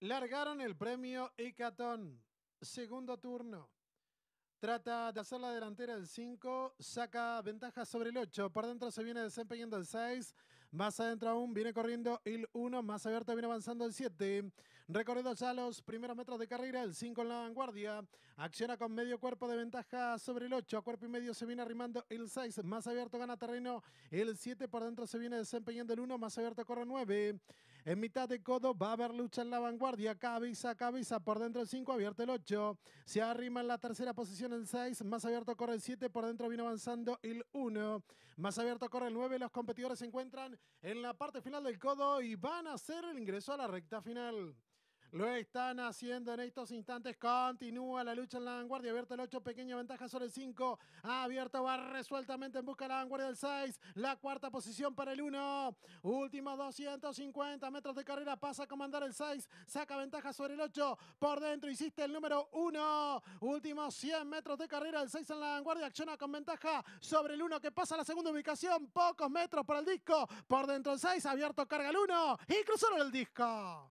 Largaron el premio Icatón. Segundo turno. Trata de hacer la delantera el 5, saca ventaja sobre el 8. Por dentro se viene desempeñando el 6. Más adentro aún viene corriendo el 1. Más abierto viene avanzando el 7. Recorrido ya los primeros metros de carrera. El 5 en la vanguardia. Acciona con medio cuerpo de ventaja sobre el 8. A cuerpo y medio se viene arrimando el 6. Más abierto gana terreno el 7. Por dentro se viene desempeñando el 1. Más abierto corre 9. En mitad de codo va a haber lucha en la vanguardia. Cabeza, cabeza. Por dentro el 5. Abierto el 8. Se arrima en la tercera posición el 6, más abierto corre el 7, por dentro viene avanzando el 1, más abierto corre el 9, los competidores se encuentran en la parte final del codo y van a hacer el ingreso a la recta final. Lo están haciendo en estos instantes. Continúa la lucha en la vanguardia. Abierto el 8, pequeña ventaja sobre el 5. Abierto va resueltamente en busca de la vanguardia del 6. La cuarta posición para el 1. Últimos 250 metros de carrera. Pasa a comandar el 6. Saca ventaja sobre el 8. Por dentro hiciste el número 1. Últimos 100 metros de carrera. El 6 en la vanguardia. Acciona con ventaja sobre el 1 que pasa a la segunda ubicación. Pocos metros para el disco. Por dentro el 6. Abierto carga el 1. Y cruzó el disco.